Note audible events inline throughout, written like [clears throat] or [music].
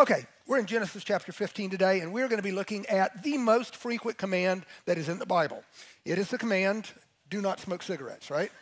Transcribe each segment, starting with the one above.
Okay, we're in Genesis chapter 15 today, and we're going to be looking at the most frequent command that is in the Bible. It is the command do not smoke cigarettes, right?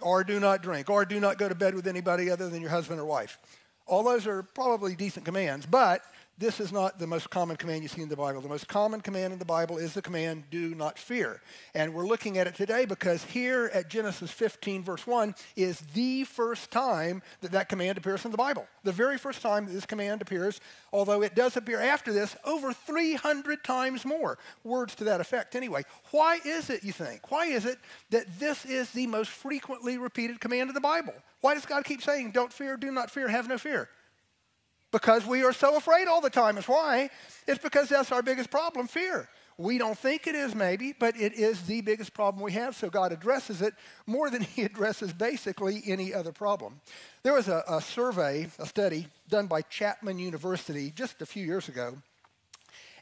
Or do not drink, or do not go to bed with anybody other than your husband or wife. All those are probably decent commands, but this is not the most common command you see in the Bible. The most common command in the Bible is the command, do not fear. And we're looking at it today because here at Genesis 15, verse 1, is the first time that that command appears in the Bible. The very first time that this command appears, although it does appear after this over 300 times more. Words to that effect, anyway. Why is it, you think? Why is it that this is the most frequently repeated command in the Bible? Why does God keep saying, don't fear, do not fear, have no fear? Because we are so afraid all the time. Is why? It's because that's our biggest problem fear. We don't think it is, maybe, but it is the biggest problem we have. So God addresses it more than He [laughs] addresses basically any other problem. There was a, a survey, a study done by Chapman University just a few years ago,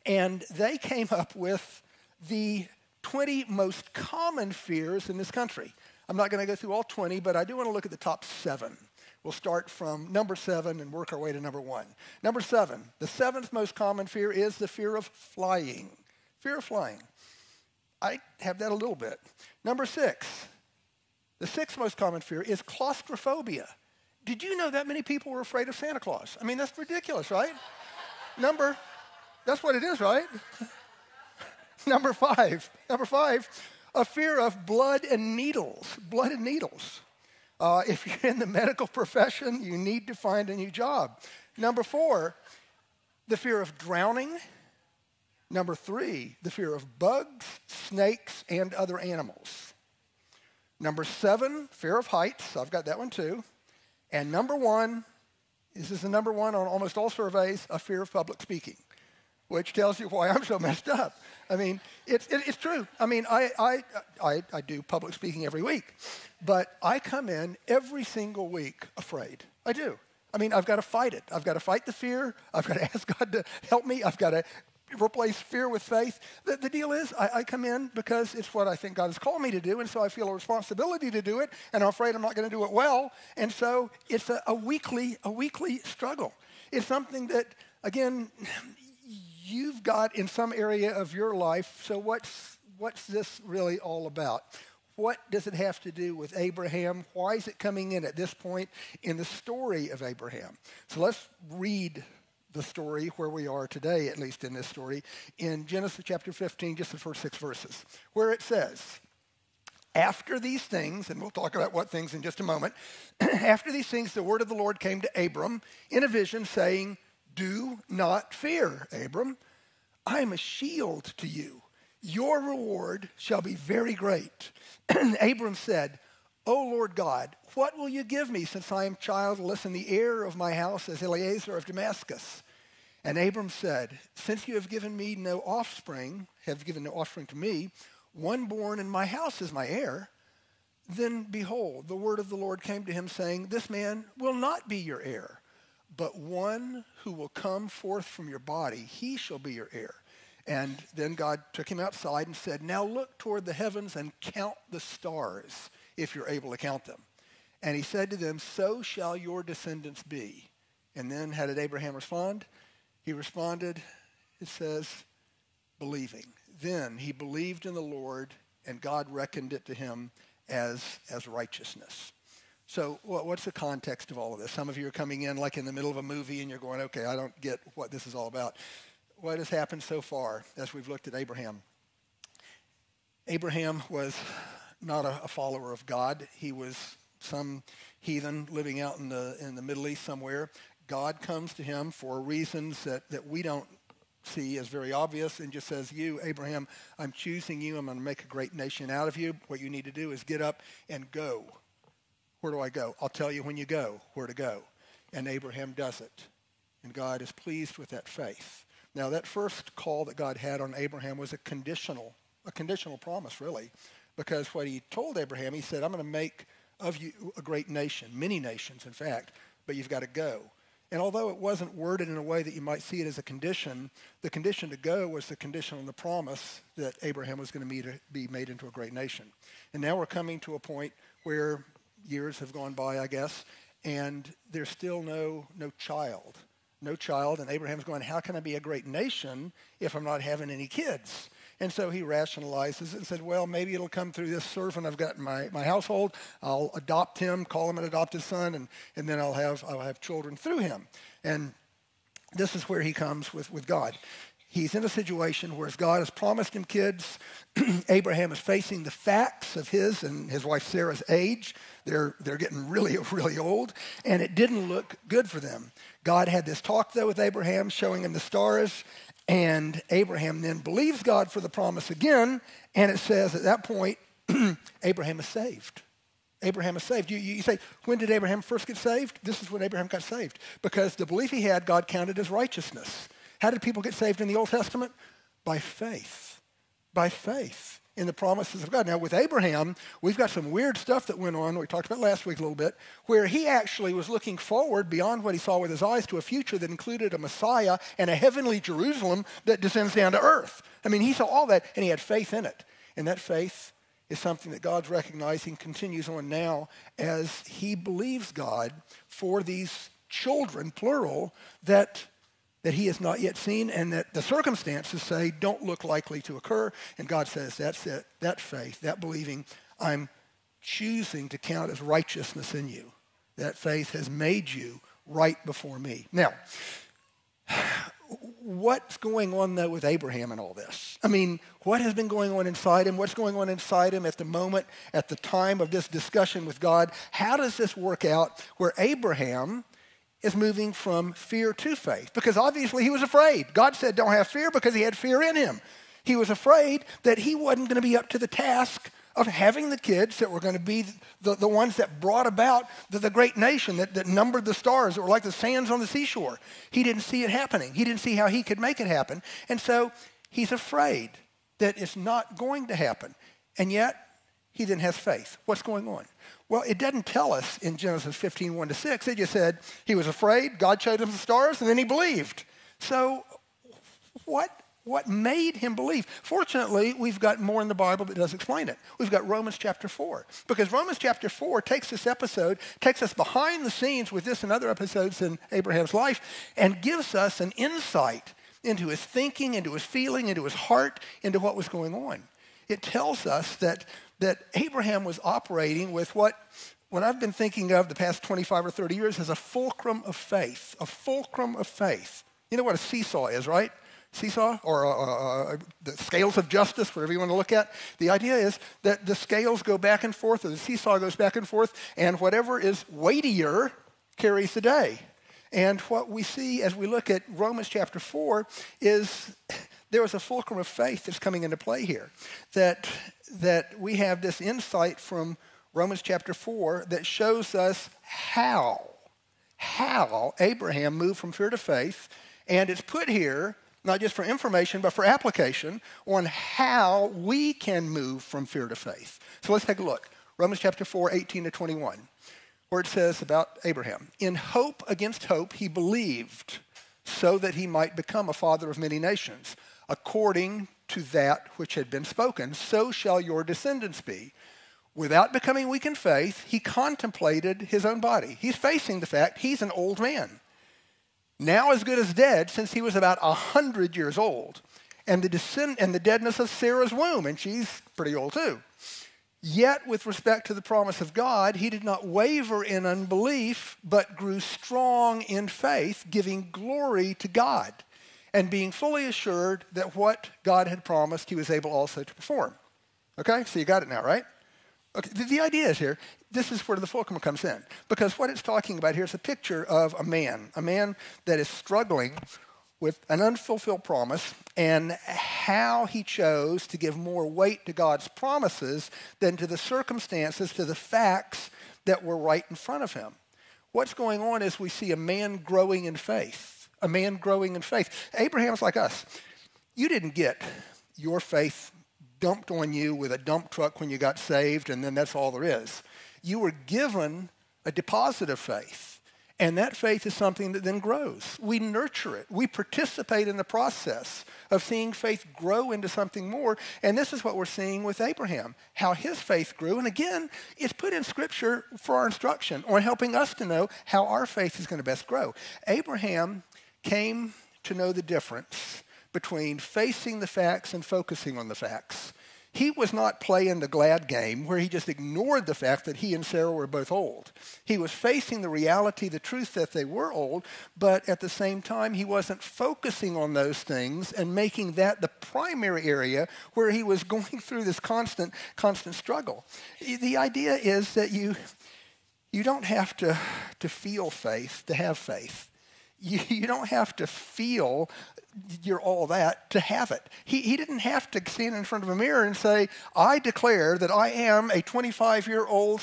and they came up with the 20 most common fears in this country. I'm not going to go through all 20, but I do want to look at the top seven. We'll start from number seven and work our way to number one. Number seven, the seventh most common fear is the fear of flying. Fear of flying. I have that a little bit. Number six, the sixth most common fear is claustrophobia. Did you know that many people were afraid of Santa Claus? I mean, that's ridiculous, right? number, that's what it is, right? [laughs] number five, number five, a fear of blood and needles. Blood and needles. Uh, if you're in the medical profession, you need to find a new job. Number four, the fear of drowning. Number three, the fear of bugs, snakes, and other animals. Number seven, fear of heights. I've got that one too. And number one, this is the number one on almost all surveys, a fear of public speaking, which tells you why I'm so messed up. I mean, it's, it, it's true. I mean, I, I, I, I do public speaking every week. But I come in every single week afraid. I do. I mean, I've got to fight it. I've got to fight the fear. I've got to [laughs] ask God to help me. I've got to replace fear with faith. The, the deal is, I, I, come in because it's what I think God has called me to do, and so I feel a responsibility to do it, and I'm afraid I'm not going to do it well, and so it's a, a weekly, a weekly struggle. It's something that, again, you've got in some area of your life. So what's what's this really all about? What does it have to do with Abraham? Why is it coming in at this point in the story of Abraham? So let's read the story where we are today, at least in this story, in Genesis chapter 15, just the first six verses, where it says, after these things, and we'll talk about what things in just a moment, [clears throat] after these things, the word of the Lord came to Abram in a vision, saying, Do not fear, Abram. I am a shield to you. Your reward shall be very great. [clears throat] Abram said, O Lord God, what will you give me since I am childless and the heir of my house is Eliezer of Damascus? And Abram said, Since you have given me no offspring, have given no offspring to me, one born in my house is my heir. Then behold, the word of the Lord came to him, saying, This man will not be your heir, but one who will come forth from your body, he shall be your heir. And then God took him outside and said, Now look toward the heavens and count the stars, if you're able to count them. And he said to them, So shall your descendants be. And then how did Abraham respond? He responded, it says, believing. Then he believed in the Lord, and God reckoned it to him as, as righteousness. So, what's the context of all of this? Some of you are coming in like in the middle of a movie and you're going, okay, I don't get what this is all about what has happened so far as we've looked at Abraham. Abraham was not a, follower of God. He was some heathen living out in the, in the Middle East somewhere. God comes to him for reasons that, that we don't see as very obvious and just says, You, Abraham, I'm choosing you. I'm going to make a great nation out of you. What you need to do is get up and go. Where do I go? I'll tell you when you go where to go. And Abraham does it. And God is pleased with that faith. Now, that first call that God had on Abraham was a conditional, a conditional promise, really, because what he told Abraham, he said, I'm going to make of you a great nation, many nations, in fact, but you've got to go. And although it wasn't worded in a way that you might see it as a condition, the condition to go was the condition on the promise that Abraham was going to be made into a great nation. And now we're coming to a point where years have gone by, I guess, and there's still no, no child no child. And Abraham's going, How can I be a great nation if I'm not having any kids? And so he rationalizes and said, Well, maybe it'll come through this servant I've got in my, my household. I'll adopt him, call him an adopted son, and, and then I'll have, I'll have children through him. And this is where he comes with, with God. He's in a situation where God has promised him kids. [clears throat] Abraham is facing the facts of his and his wife Sarah's age. They're, they're getting really, [laughs] really old, and it didn't look good for them. God had this talk, though, with Abraham, showing him the stars, and Abraham then believes God for the promise again, and it says at that point, [clears throat] Abraham is saved. Abraham is saved. You, you say, when did Abraham first get saved? This is when Abraham got saved. Because the belief he had, God counted as righteousness. How did people get saved in the Old Testament? By faith. By faith in the promises of God. Now, with Abraham, we've got some weird stuff that went on, we talked about last week a little bit, where he actually was looking forward beyond what he saw with his eyes to a future that included a Messiah and a heavenly Jerusalem that descends down to earth. I mean, he saw all that, and he had faith in it. And that faith is something that God's recognizing continues on now as he believes God for these children, plural, that that he has not yet seen and that the circumstances say don't look likely to occur. And God says, that's it, that faith, that believing, I'm choosing to count as righteousness in you. That faith has made you right before me. Now, what's going on though with Abraham and all this? I mean, what has been going on inside him? What's going on inside him at the moment, at the time of this discussion with God? How does this work out where Abraham is moving from fear to faith? Because obviously he was afraid. God said, don't have fear because he had fear in him. He was afraid that he wasn't going to be up to the task of having the kids that were going to be the, the ones that brought about the, the great nation that, that numbered the stars that were like the sands on the seashore. He didn't see it happening. He didn't see how he could make it happen. And so he's afraid that it's not going to happen. And yet, he then has faith. What's going on? Well, it doesn't tell us in Genesis 15, 1 to 6. It just said he was afraid, God showed him the stars, and then he believed. So, what what made him believe. Fortunately, we've got more in the Bible that does explain it. We've got Romans chapter 4. Because Romans chapter 4 takes this episode, takes us behind the scenes with this and other episodes in Abraham's life, and gives us an insight into his thinking, into his feeling, into his heart, into what was going on. It tells us that, that Abraham was operating with what what I've been thinking of the past 25 or 30 years as a fulcrum of faith, a fulcrum of faith. You know what a seesaw is, right? seesaw or uh, uh, uh, the scales of justice, whatever you want to look at. The idea is that the scales go back and forth, or the seesaw goes back and forth, and whatever is weightier carries the day. And what we see as we look at Romans chapter 4 is there is a fulcrum of faith that's coming into play here. That, that we have this insight from Romans chapter 4 that shows us how, how Abraham moved from fear to faith. And it's put here not just for information, but for application on how we can move from fear to faith. So let's take a look. Romans chapter 4, 18 to 21, where it says about Abraham In hope against hope, he believed so that he might become a father of many nations, according to that which had been spoken. So shall your descendants be. Without becoming weak in faith, he contemplated his own body. He's facing the fact he's an old man now as good as dead since he was about a 100 years old, and the, descend- and the deadness of Sarah's womb, and she's pretty old too. Yet, with respect to the promise of God, he did not waver in unbelief, but grew strong in faith, giving glory to God, and being fully assured that what God had promised, he was able also to perform. Okay, so you got it now, right? Okay, the, the idea is here this is where the fulcrum comes in. Because what it's talking about here is a picture of a man, a man that is struggling with an unfulfilled promise and how he chose to give more weight to God's promises than to the circumstances, to the facts that were right in front of him. What's going on is we see a man growing in faith, a man growing in faith. Abraham's like us. You didn't get your faith dumped on you with a dump truck when you got saved, and then that's all there is you were given a deposit of faith. And that faith is something that then grows. We nurture it. We participate in the process of seeing faith grow into something more. And this is what we're seeing with Abraham, how his faith grew. And again, it's put in Scripture for our instruction on helping us to know how our faith is going to best grow. Abraham came to know the difference between facing the facts and focusing on the facts. He was not playing the glad game where he just ignored the fact that he and Sarah were both old. He was facing the reality, the truth that they were old, but at the same time, he wasn't focusing on those things and making that the primary area where he was [laughs] going through this constant, constant struggle. The idea is that you, you don't have to, to feel faith to have faith. You, you don't have to feel you're all that to have it. He, he didn't have to stand in front of a mirror and say, I declare that I am a 25 year old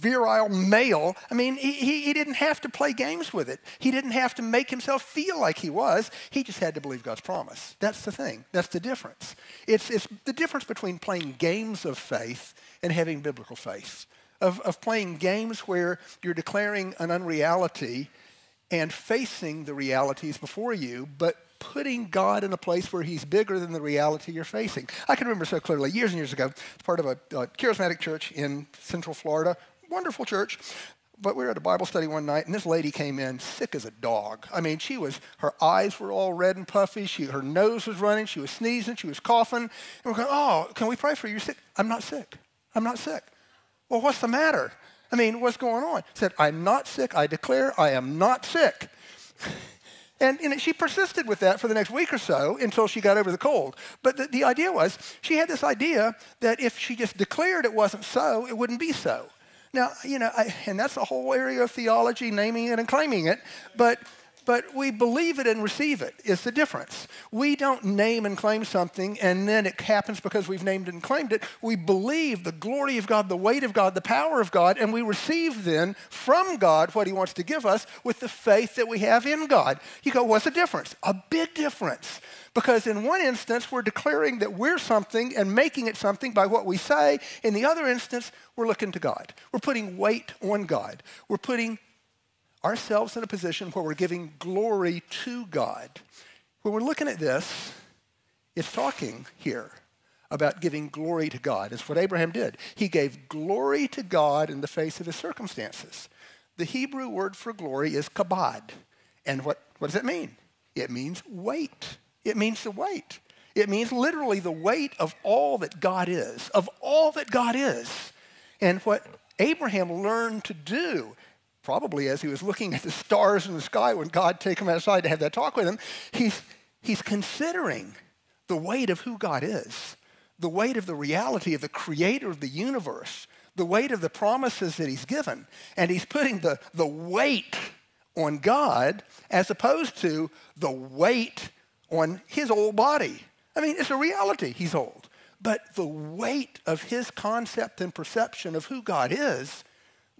virile male. I mean, he, he, he didn't have to play games with it. He didn't have to make himself feel like he was. He just had to believe God's promise. That's the thing. That's the difference. It's, it's the difference between playing games of faith and having biblical faith. Of, of playing games where you're declaring an unreality and facing the realities before you, but putting God in a place where He's bigger than the reality you're facing. I can remember so clearly, years and years ago, part of a, a charismatic church in Central Florida, wonderful church. But we were at a Bible study one night, and this lady came in sick as a dog. I mean, she was, her eyes were all red and puffy. She, her nose was running. She was sneezing. She was coughing. And we're going, oh, can we pray for you? You're sick. I'm not sick. I'm not sick. Well, what's the matter? I mean, what's going on? Said, I'm not sick. I declare I am not sick. And, and, she persisted with that for the next week or so until she got over the cold. But the, the idea was she had this idea that if she just declared it wasn't so, it wouldn't be so. Now, you know, I, and that's a whole area of theology, naming it and claiming it. But but we believe it and receive it. is the difference. We don't name and claim something and then it happens because we've named and claimed it. We believe the glory of God, the weight of God, the power of God, and we receive then from God what He wants to give us with the faith that we have in God. You go, what's the difference? A big difference. Because in one instance, we're declaring that we're something and making it something by what we say. In the other instance, we're looking to God. We're putting weight on God. We're putting ourselves in a position where we're giving glory to God. When we're looking at this, it's talking here about giving glory to God. It's what Abraham did. He gave glory to God in the face of his circumstances. The Hebrew word for glory is kabod. And what, what does it mean? It means weight. It means the weight. It means literally the weight of all that God is, of all that God is. And what Abraham learned to do probably as he was looking at the stars in the sky when God took him outside to have that talk with him, he's, he's considering the weight of who God is, the weight of the reality of the creator of the universe, the weight of the promises that he's given. And he's putting the, the weight on God as opposed to the weight on his old body. I mean, it's a reality, he's old. But the weight of his concept and perception of who God is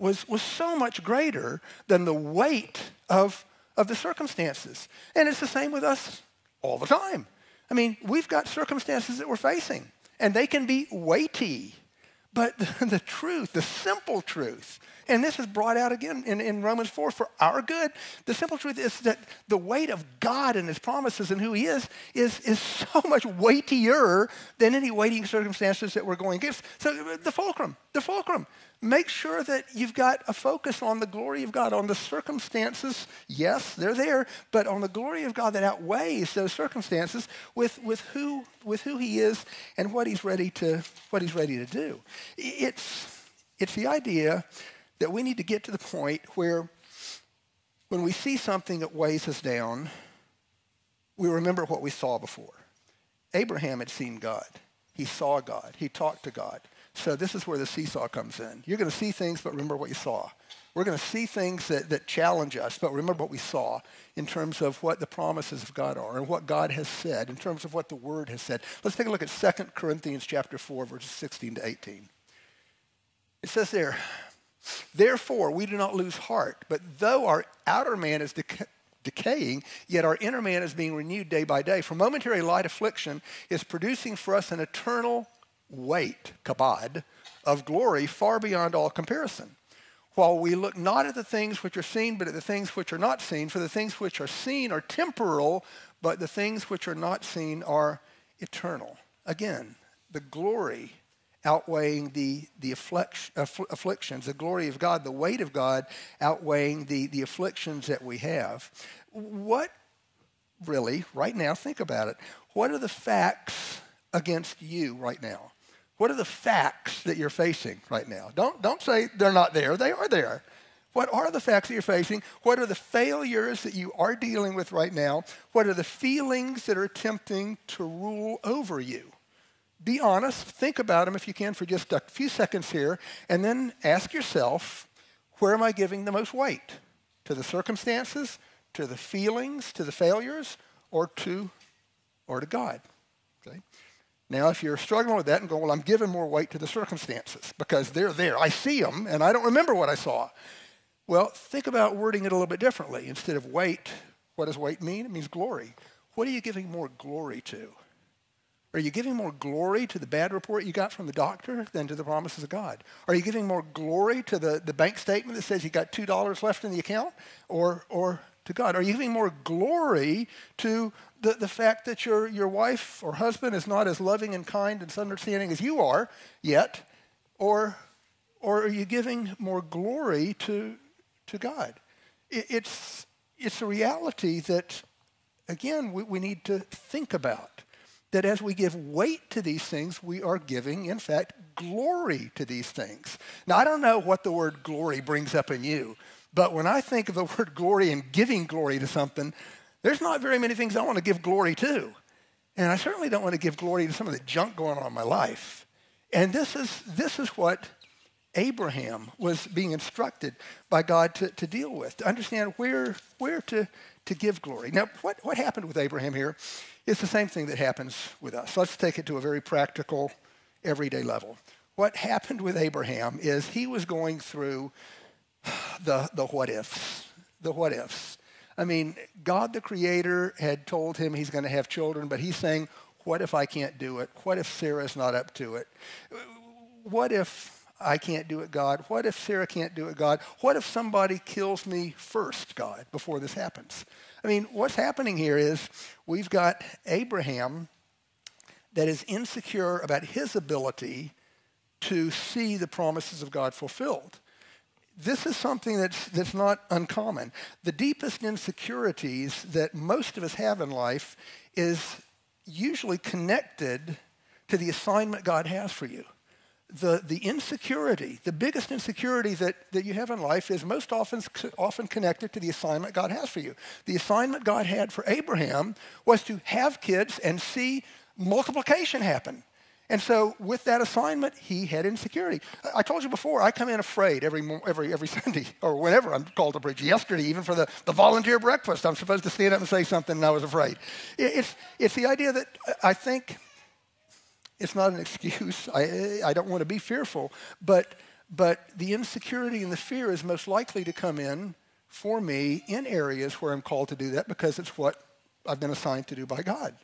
was, was so much greater than the weight of, of the circumstances. And it's the same with us all the time. I mean, we've got circumstances that we're facing, and they can be weighty. But the, [laughs] the truth, the simple truth, and this is brought out again in, in Romans 4 for our good. The simple truth is that the weight of God and his promises and who he is is, is so [laughs] much weightier than any weighting circumstances that we're going against. So the fulcrum, the fulcrum. Make sure that you've got a focus on the glory of God, on the circumstances. Yes, they're there, but on the glory of God that outweighs those circumstances with, with, who, with who he is and what he's ready to, what he's ready to do. It's, it's the idea that we need to get to the point where when we see something that weighs us down, we remember what we saw before. Abraham had seen God. He saw God. He talked to God. So this is where the seesaw comes in. You're going to see things, but remember what you saw. We're going to see things that, that challenge us, but remember what we saw in terms of what the promises of God are and what God has said, in terms of what the Word has said. Let's take a look at 2 Corinthians chapter 4, verses 16 to 18. It says there, Therefore, we do not lose heart, but though our outer man is deca- decaying, yet our inner man is being renewed day by day. For momentary light affliction is producing for us an eternal weight, kabod, of glory far beyond all comparison. While we look not at the things which are seen, but at the things which are not seen, for the things which are seen are temporal, but the things which are not seen are eternal. Again, the glory outweighing the, the afflictions, the glory of God, the weight of God outweighing the, the afflictions that we have. what really, right now, think about it. What are the facts against you right now? What are the facts that you're facing right now? Don't, don't say they're not there. They are there. What are the facts that you're facing? What are the failures that you are dealing with right now? What are the feelings that are attempting to rule over you? Be honest. Think about them if you can for just a few seconds here, and then ask yourself where am I giving the most weight? To the circumstances, to the feelings, to the failures, or to, or to God? Okay? Now, if you're struggling with that and going, well, I'm giving more weight to the circumstances because they're there. I see them and I don't remember what I saw. Well, think about wording it a little bit differently. Instead of weight, what does weight mean? It means glory. What are you giving more glory to? Are you giving more glory to the bad report you got from the doctor than to the promises of God? Are you giving more glory to the, the bank statement that says you got $2 left in the account? Or, or to God? Are you giving more glory to the, the fact that your, your wife or husband is not as loving and kind and understanding as you are yet? Or, or are you giving more glory to, to God? It, it's, it's a reality that, again, we, we need to think about. That as we give weight to these things, we are giving, in fact, glory to these things. Now, I don't know what the word glory brings up in you. But when I think of the [laughs] word glory and giving glory to something, there's not very many things I want to give glory to. And I certainly don't want to give glory to some of the junk going on in my life. And this is, this is what Abraham was being instructed by God to, to deal with, to understand where, where to, to give glory. Now, what, what happened with Abraham here is the same thing that happens with us. Let's take it to a very practical, everyday level. What happened with Abraham is he was going through the, the what ifs. The what ifs. I mean, God the Creator had told him he's going to have children, but he's saying, What if I can't do it? What if Sarah's not up to it? What if I can't do it, God? What if Sarah can't do it, God? What if somebody kills me first, God, before this happens? I mean, what's happening here is we've got Abraham that is insecure about his ability to see the promises of God fulfilled this is something that's, that's not uncommon. The deepest insecurities that most of us have in life is usually connected to the assignment God has for you. The, the insecurity, the biggest insecurity that, that you have in life is most often, often connected to the assignment God has for you. The assignment God had for Abraham was to have kids and see multiplication happen. And so, with that assignment, he had insecurity. I told you before, I come in afraid every, every, every [laughs] Sunday, or whenever I'm called to preach. Yesterday, even for the, the volunteer breakfast, I'm supposed to stand up and say something, and I was afraid. It's, it's the idea that I think it's not an excuse. I, I don't want to be fearful, but, but the insecurity and the fear is most likely to come in for me in areas where I'm called to do that because it's what I've been assigned to do by God.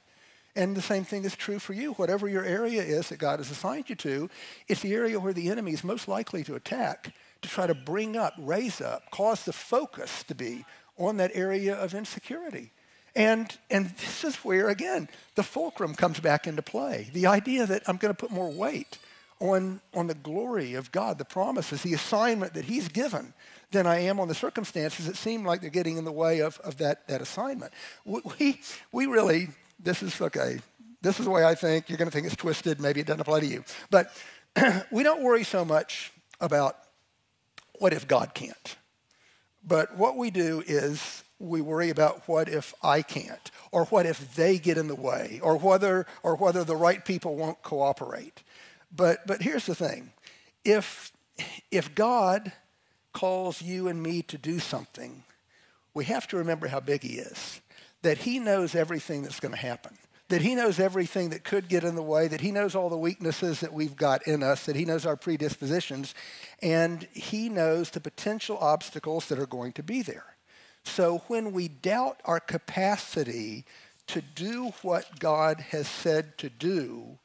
And the same thing is true for you. Whatever your area is that God has assigned you to, it's the area where the enemy is most likely to attack to try to bring up, raise up, cause the focus to be on that area of insecurity. And, and this is where, again, the fulcrum comes back into play. The idea that I'm going to put more weight on, on the glory of God, the promises, the assignment that He's given, than I am on the circumstances that seem like they're getting in the way of, of that, that assignment. We, we really this is okay. This is the way I think. You're going to think it's twisted. Maybe it doesn't apply to you. But [clears throat] we don't worry so much about what if God can't. But what we do is we worry about what if I can't, or what if they get in the way, or whether, or whether the right people won't cooperate. But, but here's the thing. If, if God calls you and me to do something, we have to remember how big He is. That he knows everything that's going to happen, that he knows everything that could get in the way, that he knows all the weaknesses that we've got in us, that he knows our predispositions, and he knows the potential obstacles that are going to be there. So when we doubt our capacity to do what God has said to do,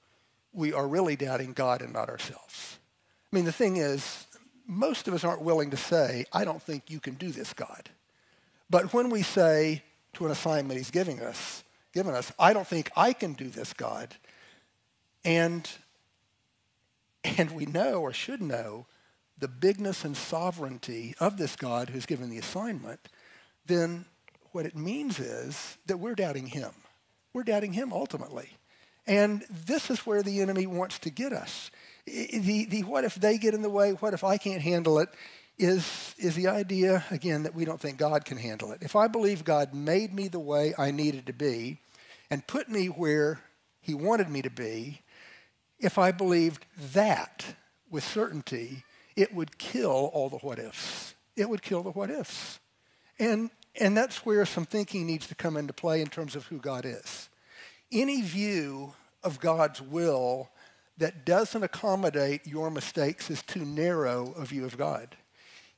we are really doubting God and not ourselves. I mean, the thing is, most of us aren't willing to say, I don't think you can do this, God. But when we say, to an assignment he's giving us, given us. I don't think I can do this, God. And, and we know or should know the bigness and sovereignty of this God who's given the assignment, then what it means is that we're doubting him. We're doubting him ultimately. And this is where the enemy wants to get us. The, the what if they get in the way, what if I can't handle it, is, is the idea, again, that we don't think God can handle it. If I believe God made me the way I needed to be and put me where he wanted me to be, if I believed that with certainty, it would kill all the what ifs. It would kill the what ifs. And, and that's where some thinking needs to come into play in terms of who God is. Any view of God's will that doesn't accommodate your mistakes is too narrow a view of God.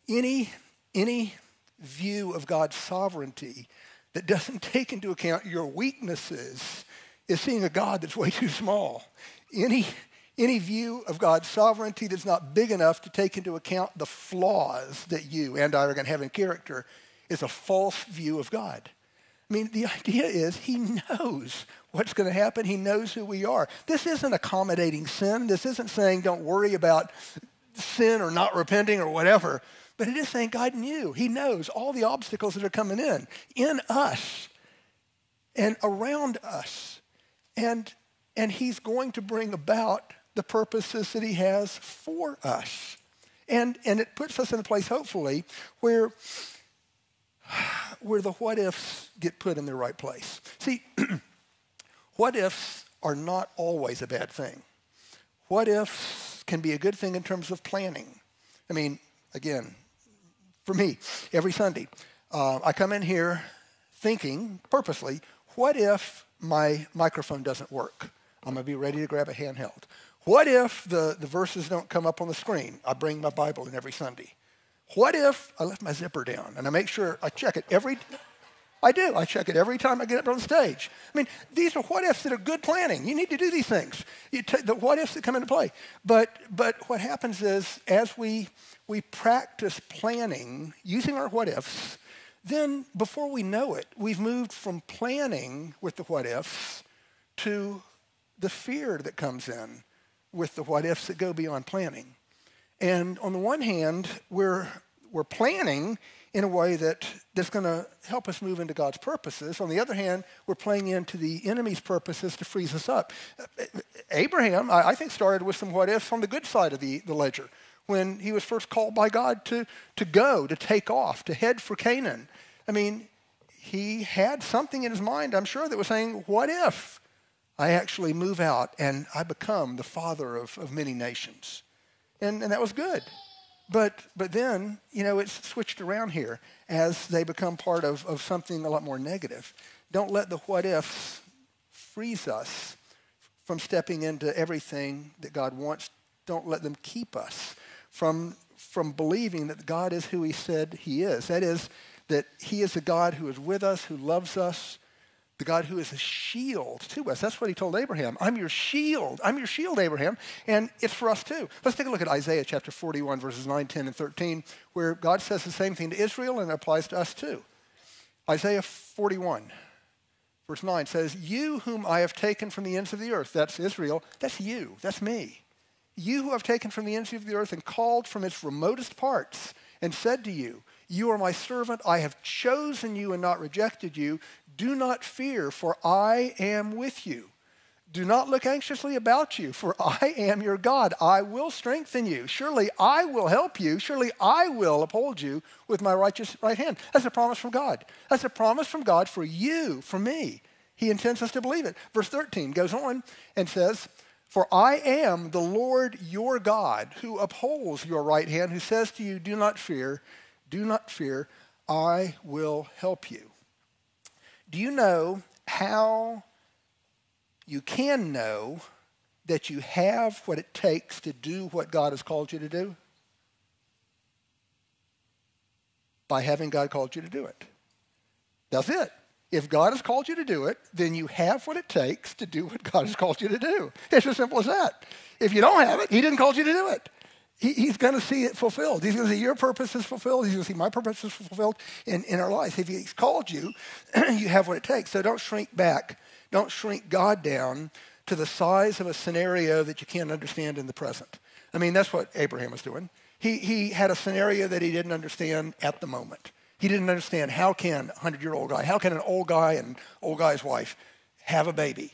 Any, any view of God's sovereignty that doesn't [laughs] take into account your weaknesses is seeing a God that's way [laughs] too small. Any, any view of God's sovereignty that's not big enough to take into account the flaws that you and I are going to have in character is a false view of God. I mean, the idea is he knows what's going to happen. He knows who we are. This isn't accommodating sin. This isn't saying don't worry about sin or not repenting or whatever. But it is saying God knew. He knows all the obstacles that are coming in, in us and around us. And, and he's going to bring about the purposes that he has for us. And, and it puts us in a place, hopefully, where [sighs] where the what ifs get put in their right place. See, [clears throat] what ifs are not always a bad thing. What ifs can be a good thing in terms of planning. I mean, again, for me, every Sunday, uh, I come in here thinking purposely, what if my microphone doesn't work? I'm going to be ready to grab a handheld. What if the, the verses don't come up on the screen? I bring my Bible in every Sunday. What if I left my zipper down and I make sure I check it every I do. I check it every time I get up on stage. I mean, these are what ifs that are good planning. You need to do these things. You the what ifs that come into play. But but what happens is as we we practice planning using our what ifs, then before we know it, we've moved from planning with the what ifs to the fear that comes in with the what ifs that go beyond planning. And on the one hand, we're, we're planning in a way that, that's going to help us move into God's purposes. On the other hand, we're playing into the enemy's purposes to freeze us up. Abraham, I, I think, started with some what ifs on the good side of the, the ledger when he was first called by God to, to go, to take off, to head for Canaan. I mean, he had something in his mind, I'm sure, that was saying, What if I actually move out and I become the father of, of many nations? and, and that was good. But, but then, you know, it's switched around here as they become part of, of something a lot more negative. Don't let the what ifs freeze us from stepping into everything that God wants. Don't let them keep us from, from believing that God is who he said he is. That is, that he is a God who is with us, who loves us, the God who is a shield to us. That's what he told Abraham. I'm your shield. I'm your shield, Abraham. And it's for us too. Let's take a look at Isaiah chapter 41, verses 9, 10, and 13, where God says the same thing to Israel and it applies to us too. Isaiah 41, verse 9 says, You whom I have taken from the ends of the earth, that's Israel, that's you, that's me. You who have taken from the ends of the earth and called from its remotest parts and said to you, You are my servant, I have chosen you and not rejected you. Do not fear, for I am with you. Do not look anxiously about you, for I am your God. I will strengthen you. Surely I will help you. Surely I will uphold you with my righteous right hand. That's a promise from God. That's a promise from God for you, for me. He intends us to believe it. Verse 13 goes on and says, For I am the Lord your God who upholds your right hand, who says to you, Do not fear, do not fear, I will help you. Do you know how you can know that you have what it takes to do what God has called you to do? By having God called you to do it. That's it. If God has called you to do it, then you have what it takes to do what God has called you to do. It's as simple as that. If you don't have it, He didn't call you to do it he, he's going to see it fulfilled. He's going to see your purpose is fulfilled. He's going to see my purpose is fulfilled in, in our life. If he's called you, [clears throat] you have what it takes. So don't shrink back. Don't shrink God down to the size of a scenario that you can't understand in the present. I mean, that's what Abraham was doing. He, he had a scenario that he didn't understand at the moment. He didn't understand how can a 100-year-old guy, how can an old guy and old guy's wife have a baby?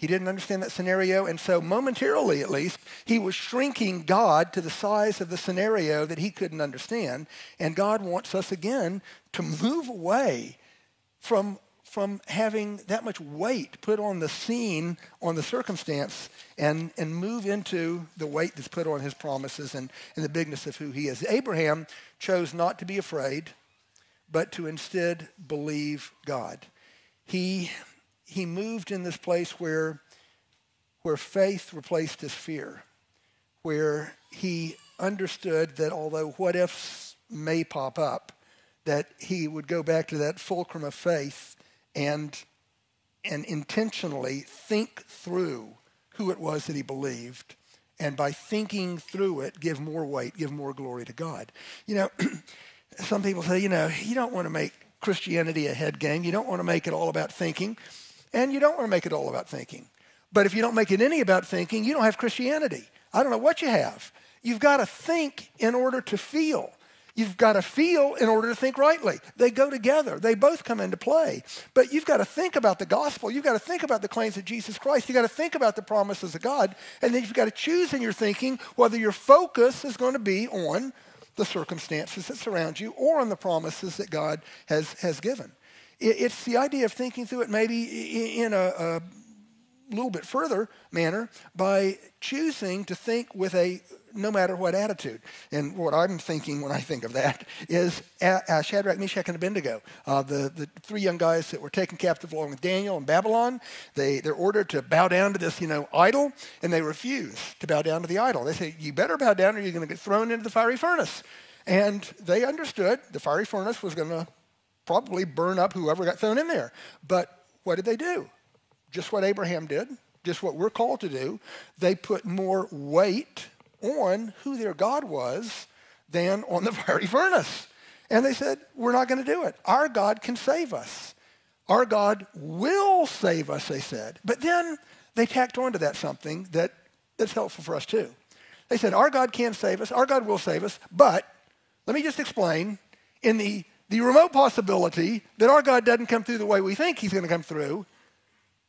He didn't understand that scenario, and so momentarily at least, he was shrinking God to the size of the scenario that he couldn't understand. And God wants us again to move away from from having that much weight put on the scene, on the circumstance, and, and move into the weight that's put on his promises and, and the bigness of who he is. Abraham chose not to be afraid, but to instead believe God. He, he moved in this place where, where faith replaced his fear, where he understood that although what ifs may pop up, that he would go back to that fulcrum of faith and, and intentionally think through who it was that he believed. And by thinking through it, give more weight, give more glory to God. You know, [clears throat] some people say, you know, you don't want to make Christianity a head game. You don't want to make it all about thinking. And you don't want to make it all about thinking. But if you don't make it any about thinking, you don't have Christianity. I don't know what you have. You've got to think in order to feel. You've got to feel in order to think rightly. They go together. They both come into play. But you've got to think about the gospel. You've got to think about the claims of Jesus Christ. You've got to think about the promises of God. And then you've got to choose in your thinking whether your focus is going to be on the circumstances that surround you or on the promises that God has, has given. It's the idea of thinking through it maybe in a, a little bit further manner by choosing to think with a no matter what attitude. And what I'm thinking when I think of that is Shadrach, Meshach, and Abednego, uh, the, the three young guys that were taken captive along with Daniel in Babylon. They, they're ordered to bow down to this, you know, idol, and they refuse to bow down to the idol. They say, you better bow down or you're going to get thrown into the fiery furnace. And they understood the fiery furnace was going to probably burn up whoever got thrown in there. But what did they do? Just what Abraham did, just what we're called to do. They put more weight on who their God was than on the [laughs] fiery furnace. And they said, We're not going to do it. Our God can save us. Our God will save us, they said. But then they tacked onto that something that, that's helpful for us too. They said, Our God can save us, our God will save us, but let me just explain in the, the remote possibility that our God doesn't come through the way we think he's going to come through,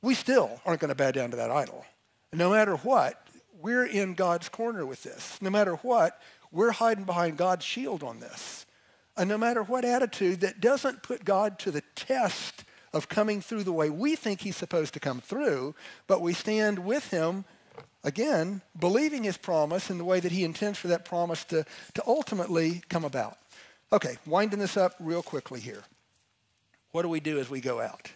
we still aren't going to bow down to that idol. No matter what, we're in God's corner with this. No matter what, we're hiding behind God's shield on this. And no matter what attitude that doesn't put God to the test of coming through the way we think he's supposed to come through, but we stand with him, again, believing his promise in the way that he intends for that promise to, to ultimately come about. Okay, winding this up real quickly here. What do we do as we go out?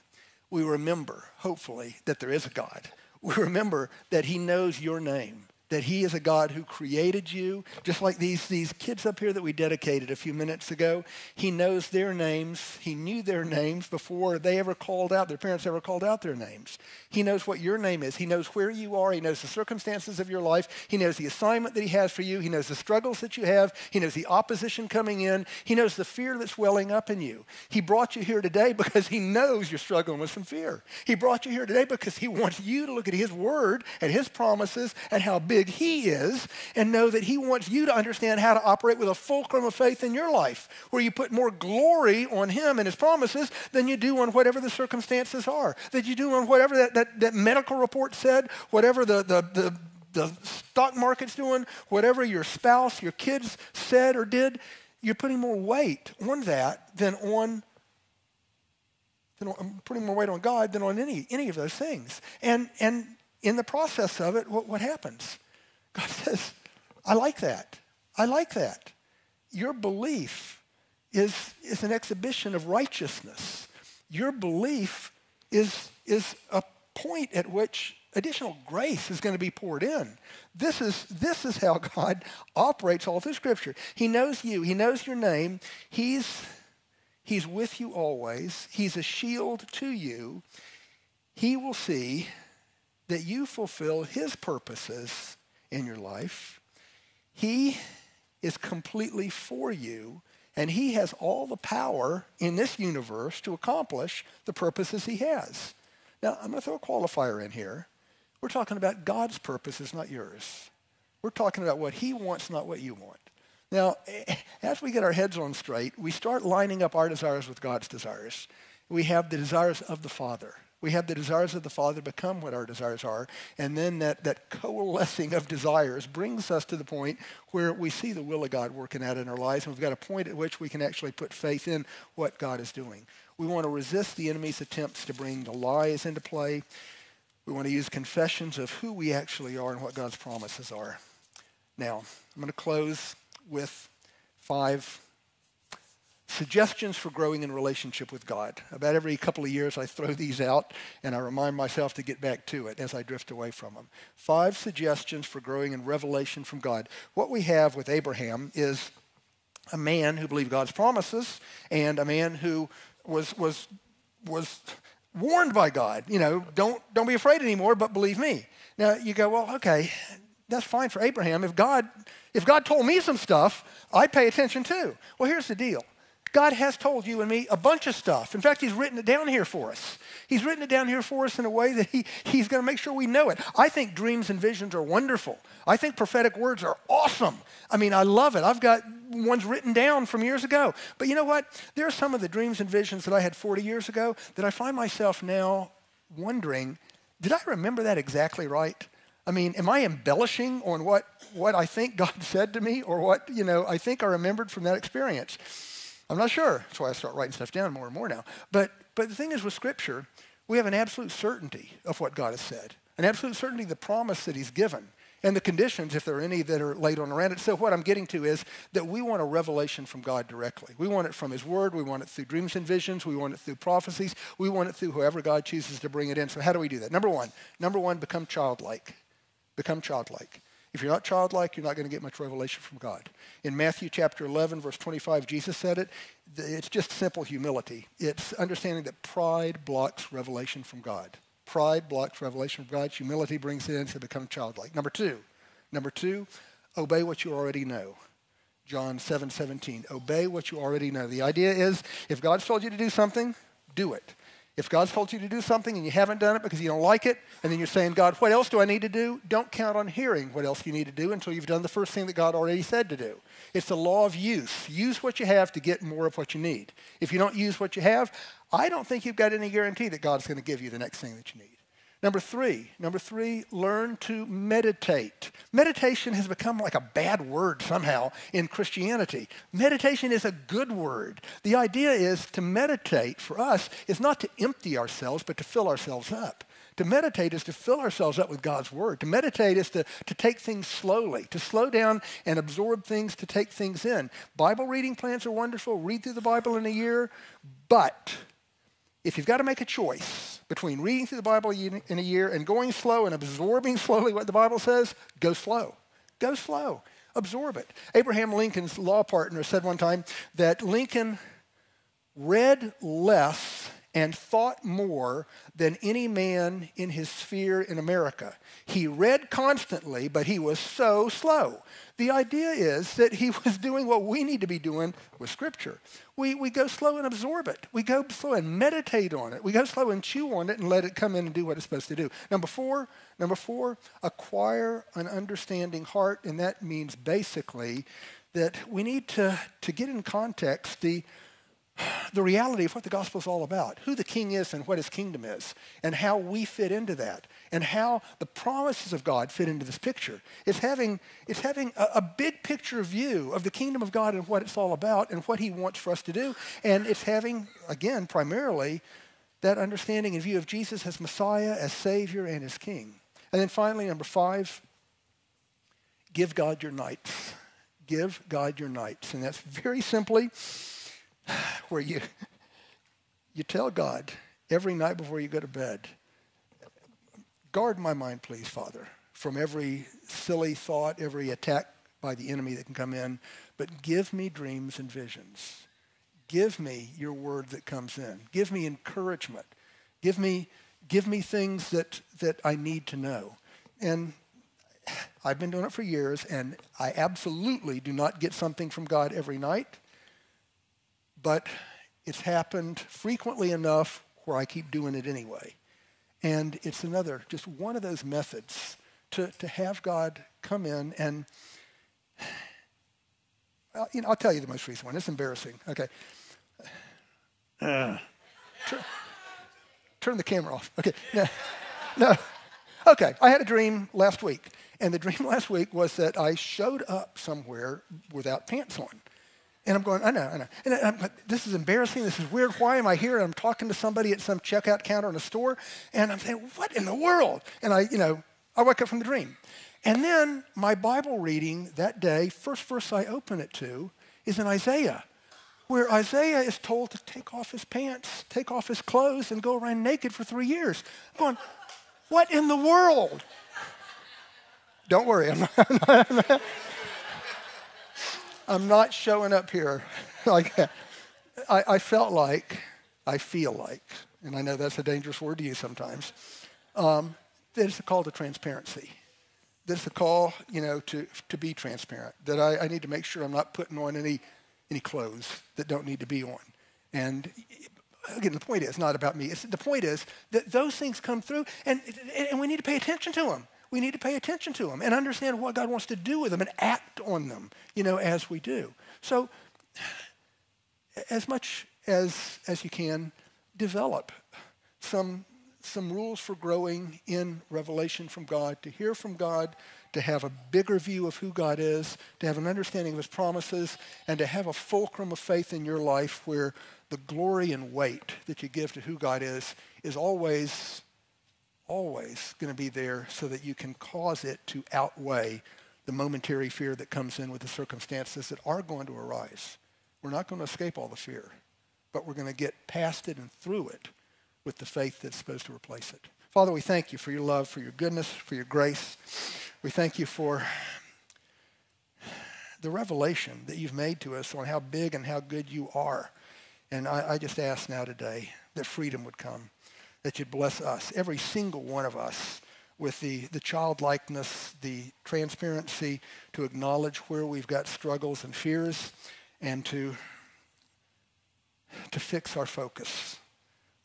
We remember, hopefully, that there is a God we remember that he knows your name that he is a God who created you, just like these, these kids up here that we dedicated a few minutes ago. He knows their names. He knew their names before they ever called out, their parents ever called out their names. He knows what your name is. He knows where you are. He knows the circumstances of your life. He knows the assignment that he has for you. He knows the struggles that you have. He knows the opposition coming in. He knows the fear that's welling up in you. He brought you here today because he knows you're struggling with some fear. He brought you here today because he wants you to look at his word and his promises and how big big He is and know that He wants you to understand how to operate with a fulcrum of faith in your life, where you put more glory on Him and His promises than you do on whatever the circumstances are, that you do on whatever that, that, that medical report said, whatever the, the, the, the stock market's doing, whatever your spouse, your kids said or did. You're putting more weight on that than on I'm putting more weight on God than on any, any of those things. And, and in the process of it, what, what happens? God says, I like that. I like that. Your belief is, is an exhibition of righteousness. Your belief is, is a point at which additional grace is going to be poured in. This is, this is how [laughs] God operates all through Scripture. He knows you, He knows your name, He's, he's with you always, He's a shield to you. He will see that you fulfill His purposes in your life. He is completely for you, and He has all the power in this universe to accomplish the purposes He has. Now, I'm going to throw a qualifier in here. We're talking about God's purposes, not yours. We're talking about what He wants, not what you want. Now, eh, as we get our heads on straight, we start lining up our desires with God's desires. We have the desires of the Father. We have the desires of the Father become what our desires are. And then that, that coalescing of desires brings us to the point where we see the will of God working out in our lives. And we've got a point at which we can actually put faith in what God is doing. We want to resist the enemy's attempts to bring the lies into play. We want to use confessions of who we actually are and what God's promises are. Now, I'm going to close with five suggestions for growing in relationship with God. About every couple of years, I throw these out and I remind myself to get back to it as I drift away from them. Five suggestions for growing in revelation from God. What we have with Abraham is a man who believed God's promises and a man who was, was, was warned by God. You know, don't, don't be afraid anymore, but believe me. Now, you go, well, okay, that's fine for Abraham. If God, if God told me some stuff, I'd pay attention too. Well, here's the deal. God has told you and me a bunch of stuff. In fact, He's written it down here for us. He's written it down here for us in a way that he, He's going to make sure we know it. I think dreams and visions are wonderful. I think prophetic words are awesome. I mean, I love it. I've got ones written down from years ago. But you know what? There are some of the dreams and visions that I had 40 years ago that I find myself now wondering did I remember that exactly right? I mean, am I embellishing on what, what I think God [laughs] said to me or what, you know, I think I remembered from that experience? I'm not sure. That's why I start writing stuff down more and more now. But, but the thing is with Scripture, we have an absolute certainty of what God has said, an absolute certainty of the promise that He's given, and the conditions, if there are any that are laid on around it. So what I'm getting to is that we want a revelation from God directly. We want it from His Word. We want it through dreams and visions. We want it through prophecies. We want it through whoever God chooses to bring it in. So how do we do that? Number one, number one, become childlike. Become childlike. If you're not childlike, you're not going to get much revelation from God. In Matthew chapter 11, verse 25, Jesus said it. It's just simple humility. It's understanding that pride blocks revelation from God. Pride blocks revelation from God. Humility brings it in to become childlike. Number two, number two, obey what you already know. John 7, 17. Obey what you already know. The idea is if God's told you to do something, do it. If God's told you to do something and you haven't done it because you don't like it, and then you're saying, God, what else do I need to do? Don't count on hearing what else you need to do until you've done the first thing that God already said to do. It's the law of use. Use what you have to get more of what you need. If you don't use what you have, I don't think you've got any guarantee that God's going to give you the next thing that you need. Number three, number three, learn to meditate. Meditation has become like a bad word somehow in Christianity. Meditation is a good word. The idea is to meditate for us is not to empty ourselves, but to fill ourselves up. To meditate is to fill ourselves up with God's word. To meditate is to, to take things slowly, to slow down and absorb things, to take things in. Bible reading plans are wonderful. Read through the Bible in a year, but if you've got to make a choice between reading through the Bible in a year and going slow and absorbing [laughs] slowly what the Bible says, go slow. Go slow. Absorb it. Abraham Lincoln's law partner said one time that Lincoln read less and thought more than any man in his sphere in America. He read constantly, but he was so slow. The idea is that he [laughs] was doing what we need to be doing with Scripture. We, we go slow and absorb it. We go slow and meditate on it. We go slow and chew on it and let it come in and do what it's supposed to do. Number four, number four, acquire an understanding heart, and that means basically that we need to, to get in context the [sighs] the reality of what the gospel is all about, who the king is and what his kingdom is, and how we fit into that, and how the promises of God fit into this picture. It's having, it's having a, a, big picture view of the kingdom of God and what it's all about and what he wants for us to do. And it's having, again, primarily that understanding and view of Jesus as Messiah, as Savior, and as King. And then finally, number five, give God your nights. Give God your nights. And that's very simply [sighs] where you, you tell God every night before you go to bed, guard my mind, please, Father, from every silly thought, every attack by the enemy that can come in, but give me dreams and visions. Give me your word that comes in. Give me encouragement. Give me, give me things that, that I need to know. And I've been doing it for years, and I absolutely do not get something from God every night but it's happened frequently enough where I keep doing it anyway. And it's another, just one of those methods to, to have God come in and you know, I'll tell you the most recent one. It's embarrassing. Okay. Uh, turn, turn the camera off. Okay. No. no. Okay. I had a dream last week. And the dream [laughs] last week was that I showed up somewhere without pants on. And I'm going, I know, I know. And uh, I'm, this is embarrassing. This is weird. Why am I here? And I'm talking to somebody at some checkout counter in a store. And I'm saying, what in the world? And I, you know, I wake up from the dream. And then my Bible reading that day, first verse I open it to, is in Isaiah, where Isaiah is told to take off his pants, take off his clothes, and go around naked for three years. I'm going, what in the world? Don't worry, I'm not, [laughs] I'm not showing up here [laughs] like. I, I, felt like, I feel like, and I know that's a dangerous word to use sometimes, um, that it's a call to transparency. That it's a call, you know, to, to be transparent. That I, I need to make sure I'm not putting on any, any clothes that don't need to be on. And again, the point is not about me. It's, the point is that those things come through, and, and we need to pay attention to them we need to pay attention to them and understand what God wants to do with them and act on them, you know, as we do. So, as much as, as you can, develop some, some rules for growing in revelation from God, to hear from God, to have a bigger view of who God is, to have an understanding of his promises, and to have a fulcrum of faith in your life where the glory and weight that you give to who God is is always always going to be there so that you can cause it to outweigh the momentary fear that comes in with the circumstances that are going to arise. We're not going to escape all the fear, but we're going to get past it and through it with the faith that's supposed to replace it. Father, we thank you for your love, for your goodness, for your grace. We thank you for the revelation that you've made to us on how big and how good you are. And I, I just ask now today that freedom would come that you'd bless us, every single one of us, with the, the childlikeness, the transparency to acknowledge where we've got struggles and fears, and to, to fix our focus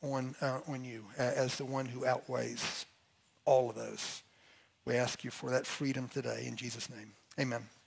on, uh, on you as the one who outweighs all of those. We ask you for that freedom today in Jesus' name. Amen.